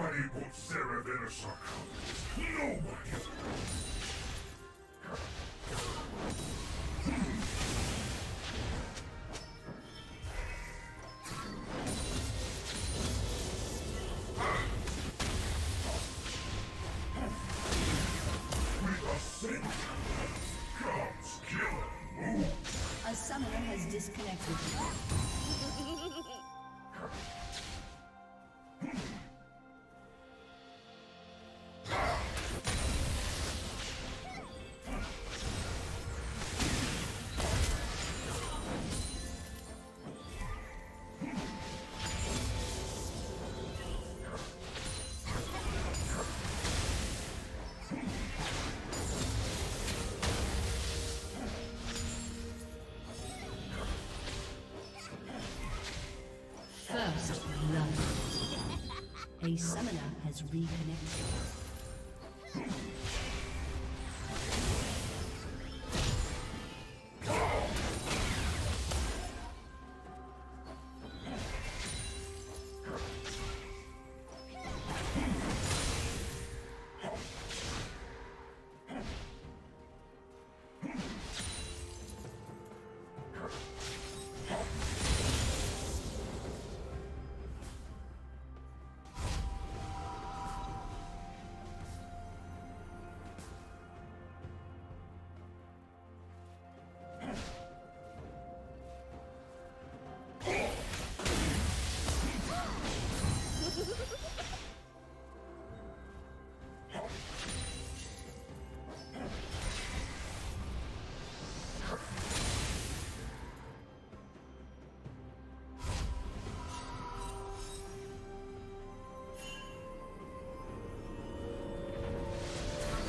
Nobody puts Sarah Venosaka. Nobody. Has reconnected.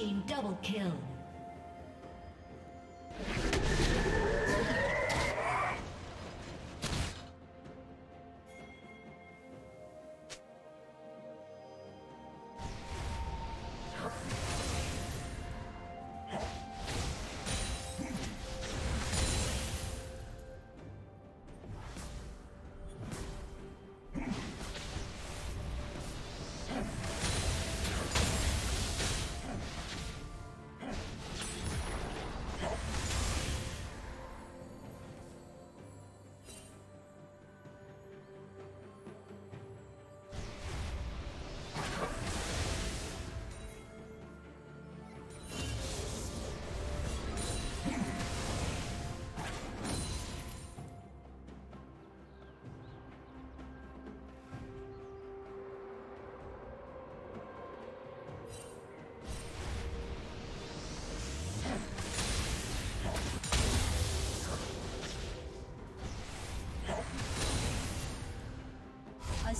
team double kill.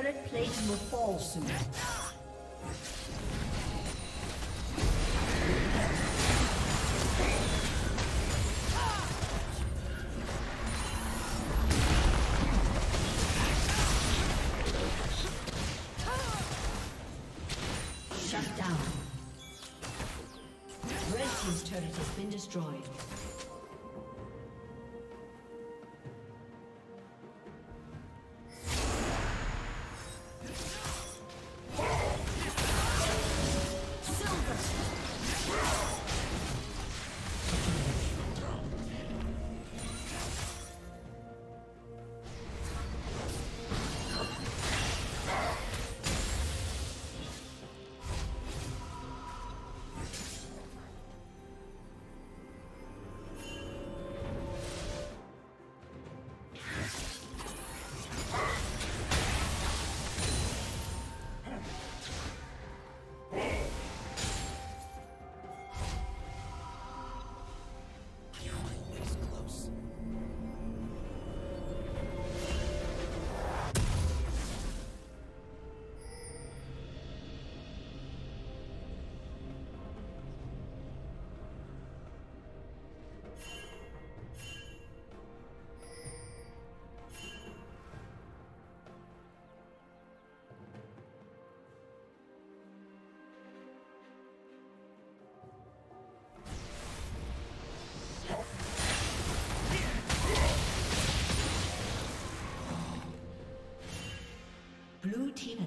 Turret plate will fall soon. Shut down. Red Team's turret has been destroyed.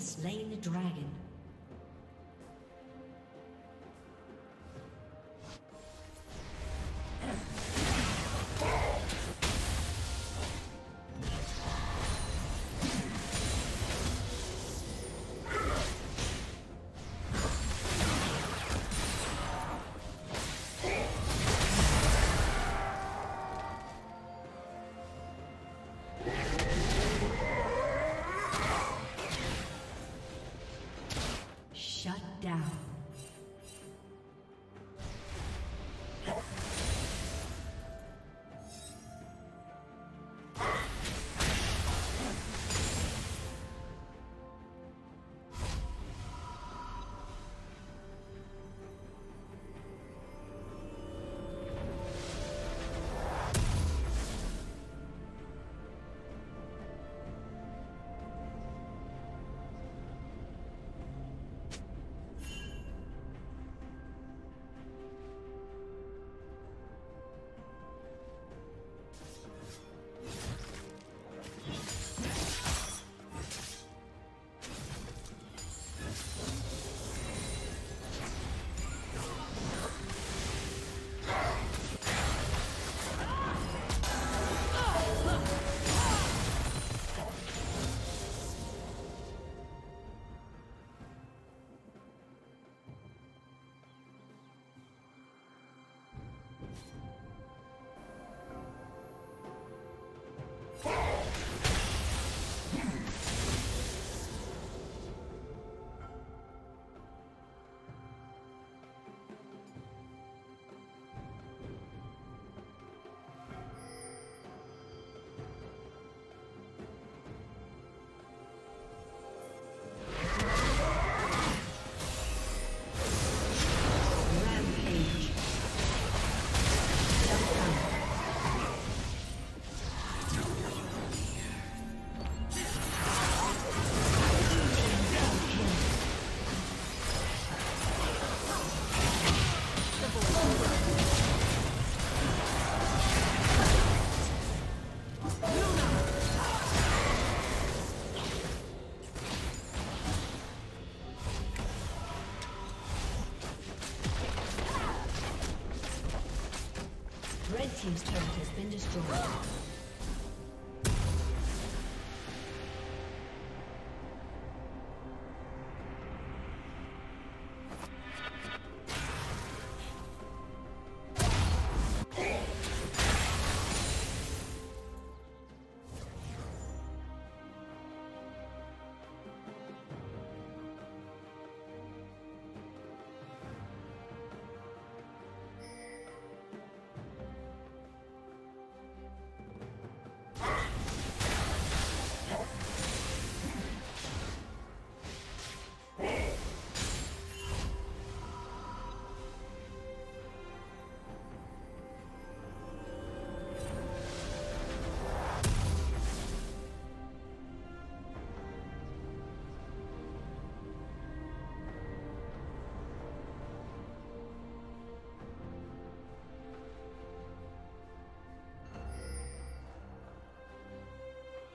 Slain the dragon.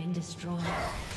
Been destroyed.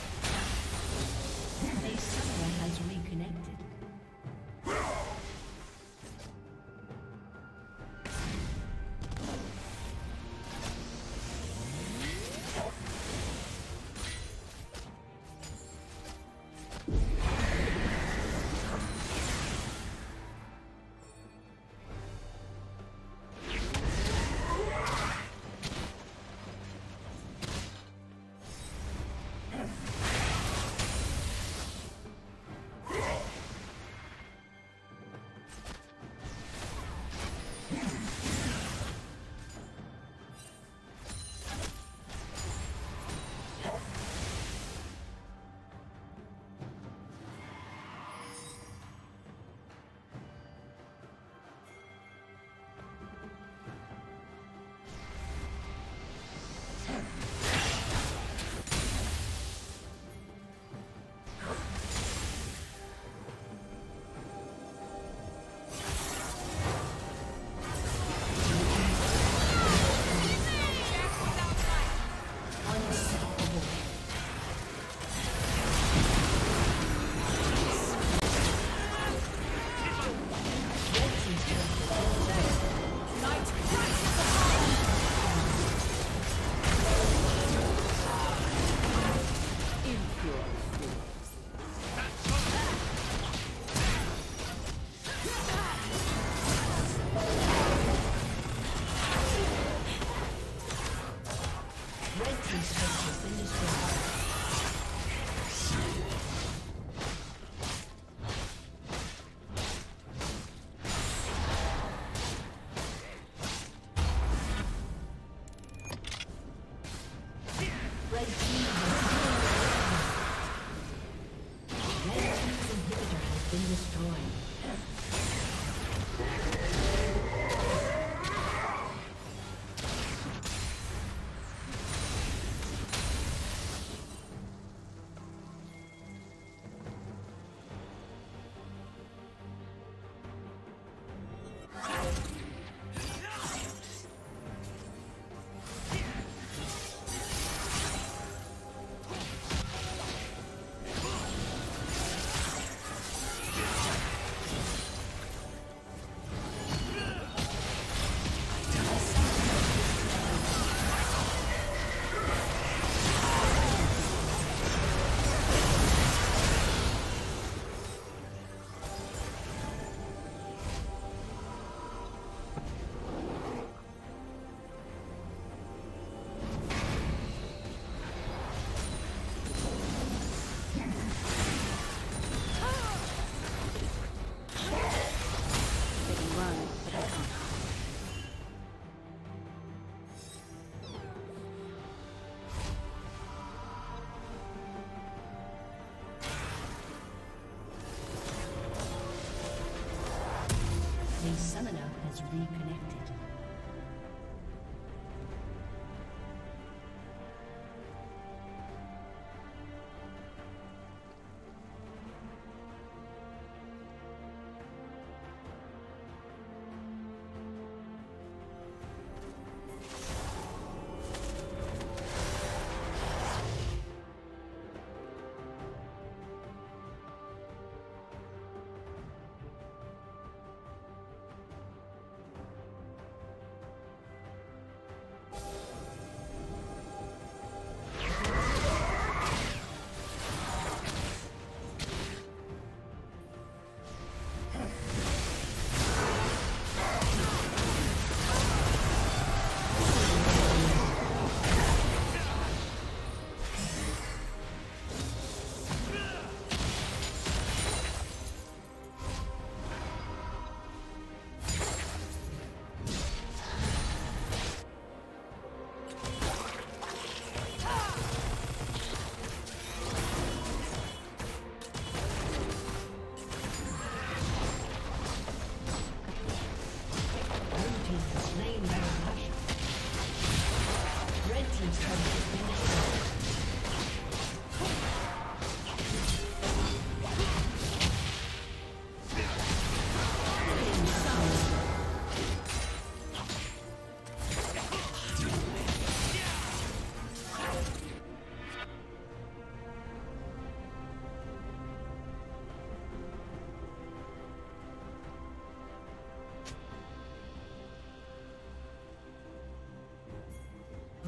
A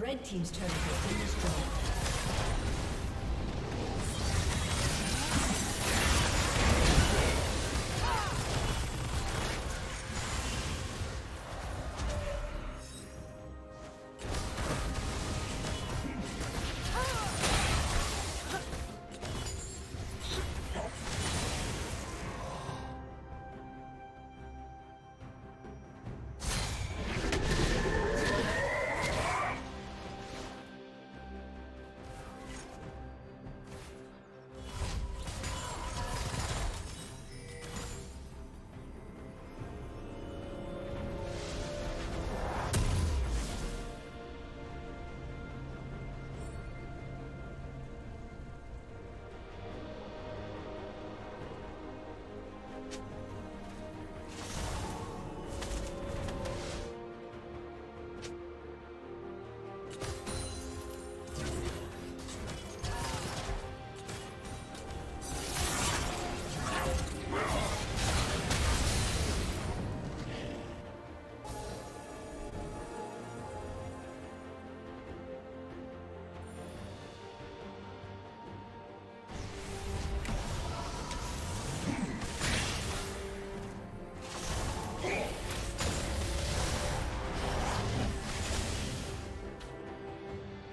Red Team's turret has destroyed.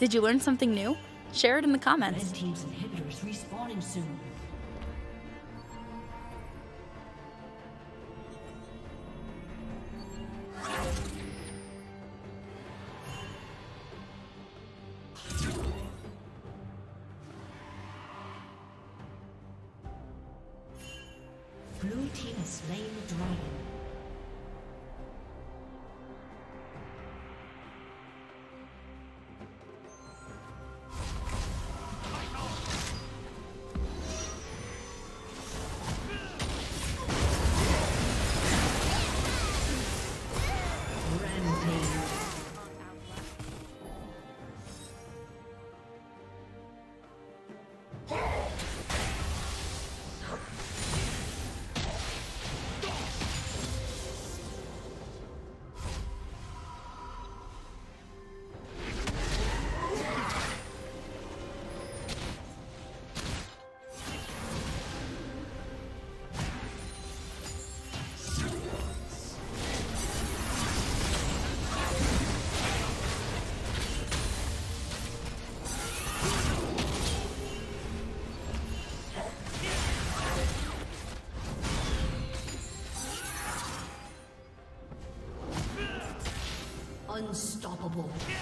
Did you learn something new? Share it in the comments. Red Team's respawning soon. Blue Team has slain the dragon. Unstoppable.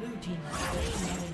Blue team. has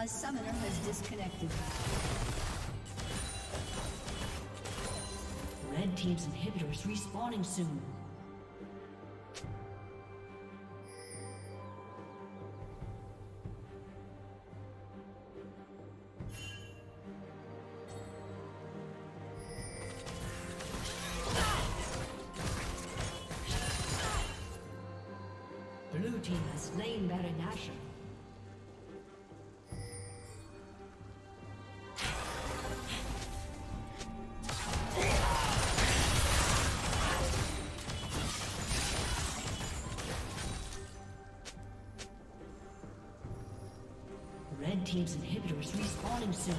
A summoner has disconnected. Red Team's inhibitor is respawning soon. Soon.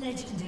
Legendary.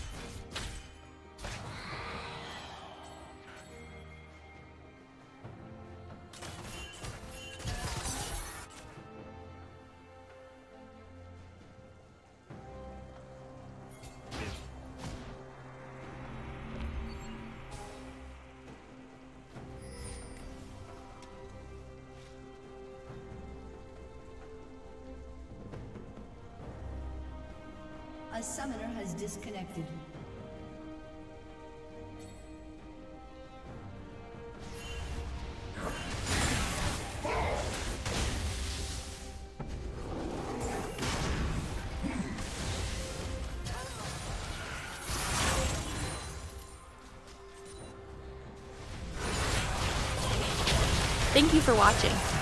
A summoner has disconnected. Thank you for watching.